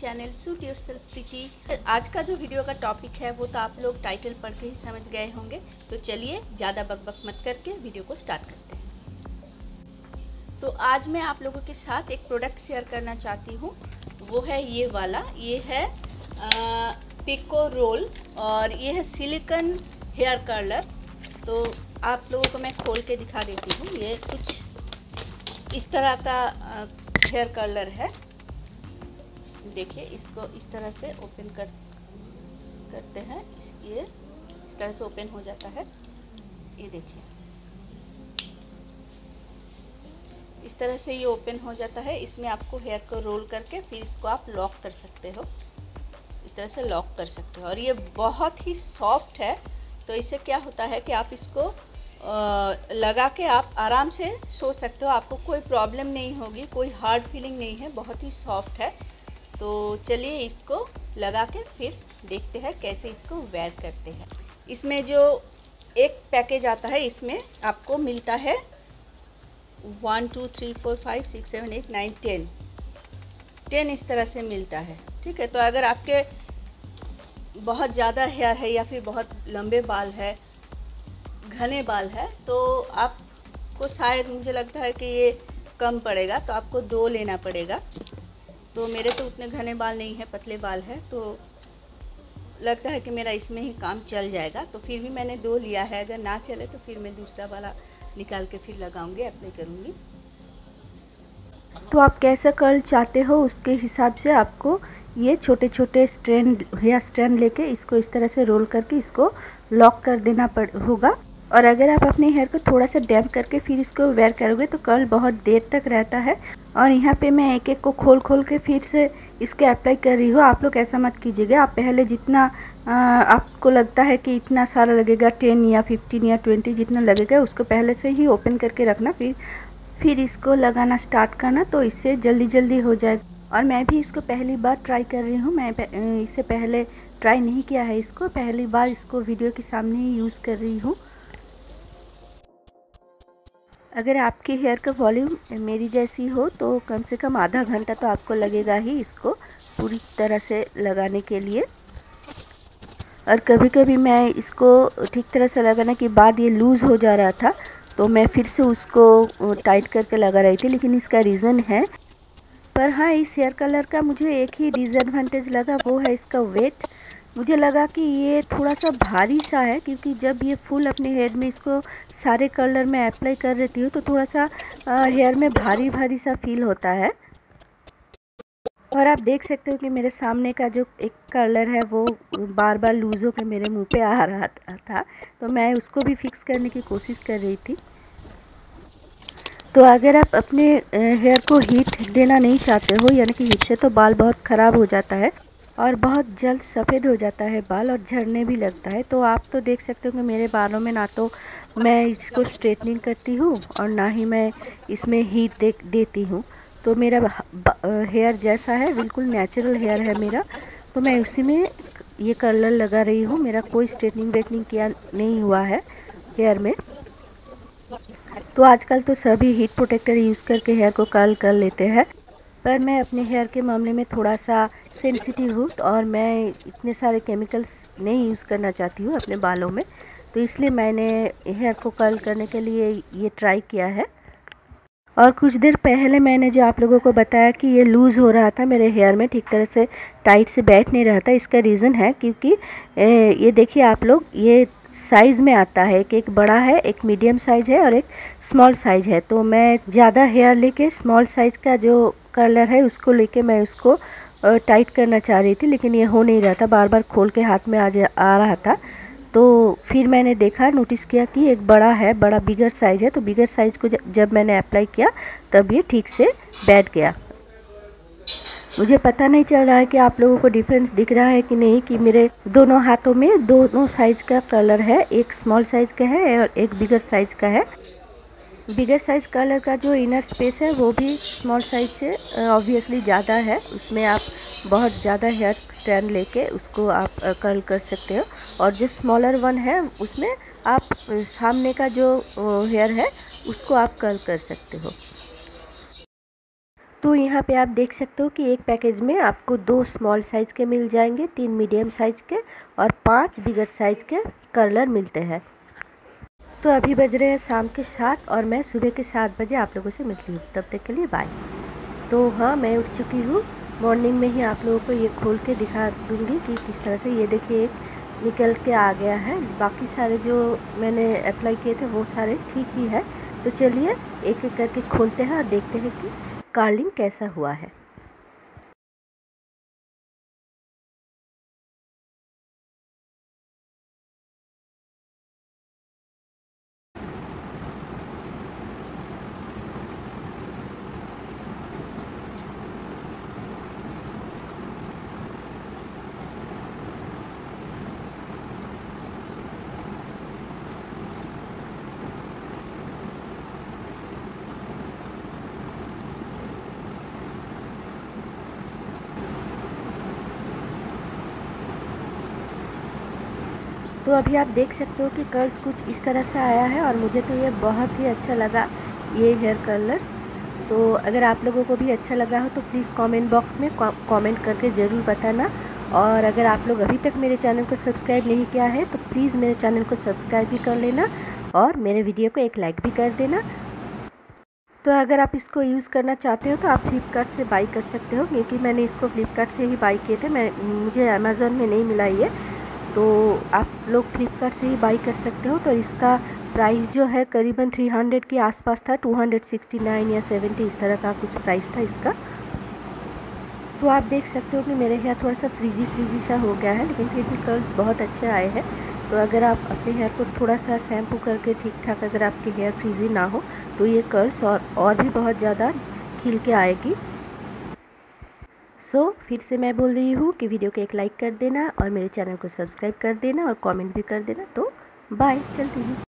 Channel suit yourself pretty आज का जो वीडियो का टॉपिक है वो तो आप लोग टाइटल पढ़ के ही समझ गए होंगे। तो चलिए ज़्यादा बकबक मत करके वीडियो को स्टार्ट करते हैं। तो आज मैं आप लोगों के साथ एक प्रोडक्ट शेयर करना चाहती हूँ। वो है ये वाला। ये है आ, पिको रोल और ये है सिलिकन हेयर कर्लर तो आप लोगों को मैं खोल के दिखा देती हूँ। ये कुछ इस तरह का हेयर कर्लर है। देखिए इसको इस तरह से ओपन कर करते हैं। ये इस तरह से ओपन हो जाता है। ये देखिए। इस तरह से ये ओपन हो जाता है। इसमें आपको हेयर को रोल करके फिर इसको आप लॉक कर सकते हो। इस तरह से लॉक कर सकते हो। और ये बहुत ही सॉफ्ट है। तो इससे क्या होता है कि आप इसको आ, लगा के आप आराम से सो सकते हो। आपको कोई प्रॉब्लम नहीं होगी कोई हार्ड फीलिंग नहीं है। बहुत ही सॉफ्ट है। तो चलिए इसको लगा के फिर देखते हैं कैसे इसको वेयर करते हैं। इसमें जो एक पैकेज आता है, इसमें आपको मिलता है one two three four five six seven eight nine ten ten इस तरह से मिलता है, ठीक है? तो अगर आपके बहुत ज़्यादा हेयर है या फिर बहुत लंबे बाल है, घने बाल है तो आपको शायद मुझे लगता है कि ये कम पड़ेगा तो आपको दो लेना पड़ेगा। तो मेरे तो उतने घने बाल नहीं है, पतले बाल है तो लगता है कि मेरा इसमें ही काम चल जाएगा। तो फिर भी मैंने दो लिया है, अगर ना चले तो फिर मैं दूसरा वाला निकाल के फिर लगाऊँगी अप्लाई करूँगी। तो आप कैसा कर्ल चाहते हो, उसके हिसाब से आपको ये छोटे छोटे स्ट्रैंड हेयर स्ट्रैंड लेके इसको इस तरह से रोल करके इसको लॉक कर देना पड़, होगा। और अगर आप अपने हेयर को थोड़ा सा डैम्प करके फिर इसको वेयर करोगे तो कर्ल बहुत देर तक रहता है। और यहाँ पे मैं एक एक को खोल खोल के फिर से इसको अप्लाई कर रही हूँ। आप लोग ऐसा मत कीजिएगा। आप पहले जितना आपको लगता है कि इतना सारा लगेगा टेन या फिफ्टीन या ट्वेंटी जितना लगेगा, उसको पहले से ही ओपन करके रखना। फिर फिर इसको लगाना स्टार्ट करना तो इससे जल्दी जल्दी हो जाएगा। और मैं भी इसको पहली बार ट्राई कर रही हूँ। मैं इससे पहले ट्राई नहीं किया है इसको। पहली बार इसको वीडियो के सामने ही यूज़ कर रही हूँ। अगर आपके हेयर का वॉल्यूम मेरी जैसी हो तो कम से कम आधा घंटा तो आपको लगेगा ही इसको पूरी तरह से लगाने के लिए। और कभी कभी मैं इसको ठीक तरह से लगाने के बाद ये लूज़ हो जा रहा था तो मैं फिर से उसको टाइट करके लगा रही थी, लेकिन इसका रीज़न है। पर हाँ इस हेयर कलर का मुझे एक ही डिसएडवांटेज लगा, वो है इसका वेट मुझे लगा कि ये थोड़ा सा भारी सा है, क्योंकि जब ये फुल अपने हेड में इसको सारे कलर में अप्लाई कर देती हूँ तो थोड़ा सा हेयर में भारी भारी सा फील होता है। और आप देख सकते हो कि मेरे सामने का जो एक कलर है, वो बार बार लूज़ होकर मेरे मुँह पे आ रहा था तो मैं उसको भी फिक्स करने की कोशिश कर रही थी। तो अगर आप अपने हेयर को हीट देना नहीं चाहते हो, यानी कि हीट से तो बाल बहुत ख़राब हो जाता है और बहुत जल्द सफ़ेद हो जाता है बाल और झड़ने भी लगता है तो आप तो देख सकते हो कि मेरे बालों में ना तो मैं इसको स्ट्रेटनिंग करती हूँ और ना ही मैं इसमें हीट दे, देती हूँ। तो मेरा हेयर जैसा है, बिल्कुल नेचुरल हेयर है मेरा। तो मैं उसी में ये कलर लगा रही हूँ। मेरा कोई स्ट्रेटनिंग वेटनिंग किया नहीं हुआ है हेयर में। तो आजकल तो सभी हीट प्रोटेक्टर यूज़ करके हेयर को कर्ल कर लेते हैं। पर मैं अपने हेयर के मामले में थोड़ा सा सेंसिटिव हूँ और मैं इतने सारे केमिकल्स नहीं यूज़ करना चाहती हूँ अपने बालों में। तो इसलिए मैंने हेयर को कर्ल करने के लिए ये ट्राई किया है। और कुछ देर पहले मैंने जो आप लोगों को बताया कि ये लूज़ हो रहा था मेरे हेयर में, ठीक तरह से टाइट से बैठ नहीं रहा था, इसका रीज़न है क्योंकि ये देखिए आप लोग, ये साइज़ में आता है कि एक बड़ा है, एक मीडियम साइज़ है और एक स्मॉल साइज़ है। तो मैं ज़्यादा हेयर लेके स्मॉल साइज़ का जो कलर है, उसको लेके मैं उसको टाइट करना चाह रही थी, लेकिन ये हो नहीं रहा था बार बार खोल के हाथ में आ जा आ रहा था। तो फिर मैंने देखा नोटिस किया कि एक बड़ा है, बड़ा बिगर साइज़ है तो बिगर साइज़ को जब मैंने अप्लाई किया, तब ये ठीक से बैठ गया। मुझे पता नहीं चल रहा है कि आप लोगों को डिफरेंस दिख रहा है कि नहीं, कि मेरे दोनों हाथों में दोनों साइज़ का कलर है, एक स्मॉल साइज़ का है और एक बिगर साइज़ का है। बिगर साइज़ कलर का जो इनर स्पेस है, वो भी स्मॉल साइज़ से ऑब्वियसली ज़्यादा है। उसमें आप बहुत ज़्यादा हेयर स्टैंड लेके उसको आप कर्ल कर सकते हो। और जो स्मॉलर वन है, उसमें आप सामने का जो हेयर है, उसको आप कर्ल कर सकते हो। तो यहाँ पे आप देख सकते हो कि एक पैकेज में आपको दो स्मॉल साइज़ के मिल जाएँगे, तीन मीडियम साइज़ के और पाँच बिगर साइज़ के कर्लर मिलते हैं। तो अभी बज रहे हैं शाम के सात और मैं सुबह के सात बजे आप लोगों से मिलती हूँ। तब तक के लिए बाय तो हाँ मैं उठ चुकी हूँ। मॉर्निंग में ही आप लोगों को ये खोल के दिखा दूँगी कि किस तरह से ये देखिए एक निकल के आ गया है। बाकी सारे जो मैंने अप्लाई किए थे, वो सारे ठीक ही है। तो चलिए एक एक करके खोलते हैं और देखते हैं कि कार्लिंग कैसा हुआ है। तो अभी आप देख सकते हो कि कर्ल्स कुछ इस तरह से आया है और मुझे तो ये बहुत ही अच्छा लगा, ये हेयर कलर्स तो अगर आप लोगों को भी अच्छा लगा हो तो प्लीज़ कमेंट बॉक्स में कमेंट करके ज़रूर बताना। और अगर आप लोग अभी तक मेरे चैनल को सब्सक्राइब नहीं किया है तो प्लीज़ मेरे चैनल को सब्सक्राइब भी कर लेना और मेरे वीडियो को एक लाइक भी कर देना। तो अगर आप इसको यूज़ करना चाहते हो तो आप फ्लिपकार्ट से बाई कर सकते हो, क्योंकि मैंने इसको फ्लिपकार्ट से ही बाई किए थे। मैं, मुझे अमेज़ोन में नहीं मिला ये। तो आप लोग फ्लिपकार्ट से ही बाई कर सकते हो। तो इसका प्राइस जो है करीबन 300 के आसपास था 269 या 70 इस तरह का कुछ प्राइस था इसका। तो आप देख सकते हो कि मेरे हेयर थोड़ा सा फ्रीजी फ्रीजी सा हो गया है, लेकिन फिर भी कर्ल्स बहुत अच्छे आए हैं। तो अगर आप अपने हेयर को थोड़ा सा शैम्पू करके ठीक ठाक अगर आपके हेयर फ्रीजी ना हो तो ये कर्ल्स और और भी बहुत ज़्यादा खिल के आएगी। सो so, फिर से मैं बोल रही हूँ कि वीडियो को एक लाइक कर देना और मेरे चैनल को सब्सक्राइब कर देना और कमेंट भी कर देना। तो बाय चलती हूँ।